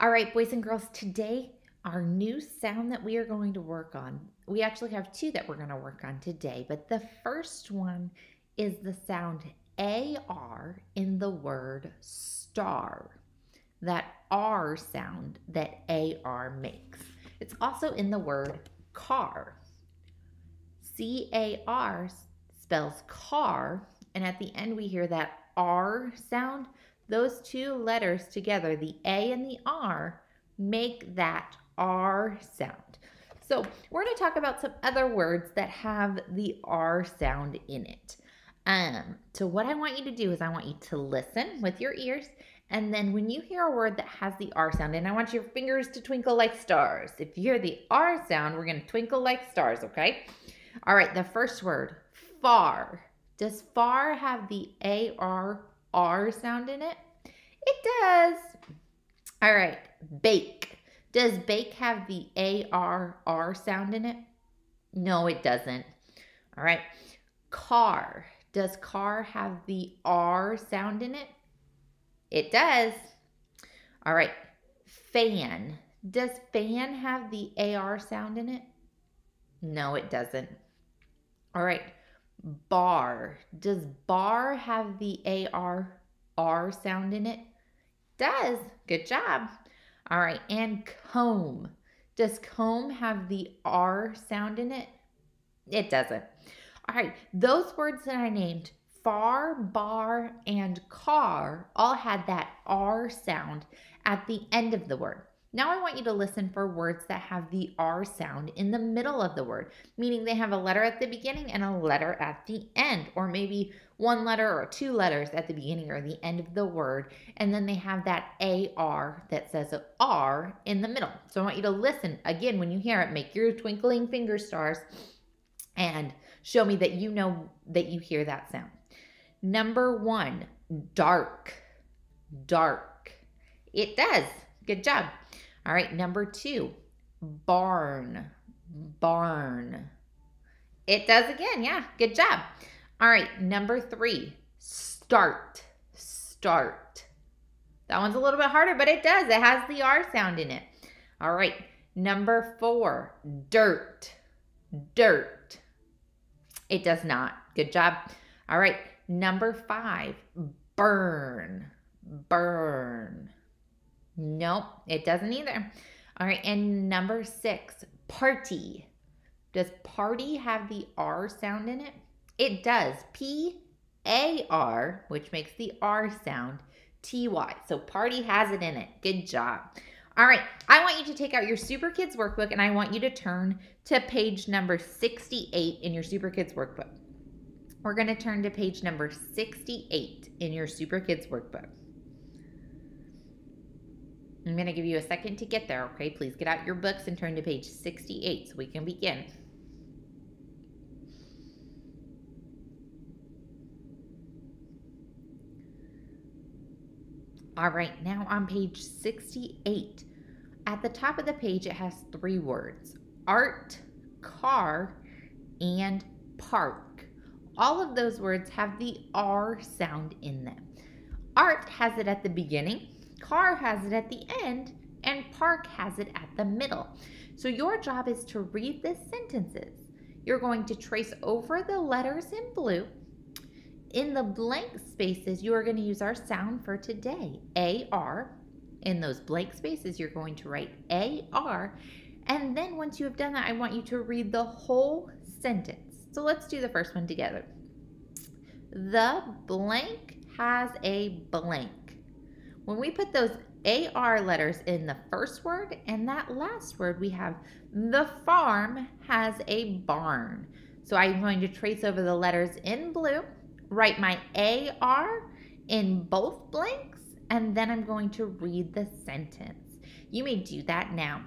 All right, boys and girls, today our new sound that we are going to work on. We actually have two that we're going to work on today, but the first one is the sound AR in the word star. That R sound that AR makes. It's also in the word car. C A R spells car, and at the end we hear that R sound. Those two letters together, the A and the R, make that R sound. So we're going to talk about some other words that have the R sound in it. Um, so what I want you to do is I want you to listen with your ears and then when you hear a word that has the R sound, and I want your fingers to twinkle like stars. If you hear the R sound, we're going to twinkle like stars, okay? All right, the first word, far. Does far have the A-R R sound in it? It does. All right, bake. Does bake have the A-R R sound in it? No, it doesn't. All right, car. Does car have the R sound in it? It does. All right. Fan. Does fan have the AR sound in it? No, it doesn't. All right. Bar. Does bar have the AR R sound in it? Does. Good job. All right. And comb. Does comb have the R sound in it? It doesn't. All right. Those words that I named far, bar, and car all had that R sound at the end of the word. Now I want you to listen for words that have the R sound in the middle of the word, meaning they have a letter at the beginning and a letter at the end, or maybe one letter or two letters at the beginning or the end of the word, and then they have that AR that says R in the middle. So I want you to listen again when you hear it, make your twinkling finger stars and show me that you know that you hear that sound. Number one, dark. Dark. It does. Good job. All right. Number two, barn. Barn. It does again. Yeah. Good job. All right. Number three, start. Start. That one's a little bit harder, but it does. It has the R sound in it. All right. Number four, dirt. Dirt. It does not. Good job. All right. Number five, burn. Burn. Nope, it doesn't either. All right, and number six, party. Does party have the R sound in it? It does. P A R, which makes the R sound, T Y. So party has it in it. Good job. All right, I want you to take out your Super Kids workbook and I want you to turn to page number 68 in your Super Kids workbook. We're going to turn to page number 68 in your Super Kids workbook. I'm going to give you a second to get there, okay? Please get out your books and turn to page 68 so we can begin. All right, now on page 68, at the top of the page, it has three words art, car, and park all of those words have the R sound in them. Art has it at the beginning, car has it at the end, and park has it at the middle. So your job is to read the sentences. You're going to trace over the letters in blue. In the blank spaces, you are going to use our sound for today, A-R. In those blank spaces, you're going to write A-R. And then once you have done that, I want you to read the whole sentence. So let's do the first one together. The blank has a blank. When we put those AR letters in the first word and that last word, we have the farm has a barn. So I'm going to trace over the letters in blue, write my AR in both blanks, and then I'm going to read the sentence. You may do that now.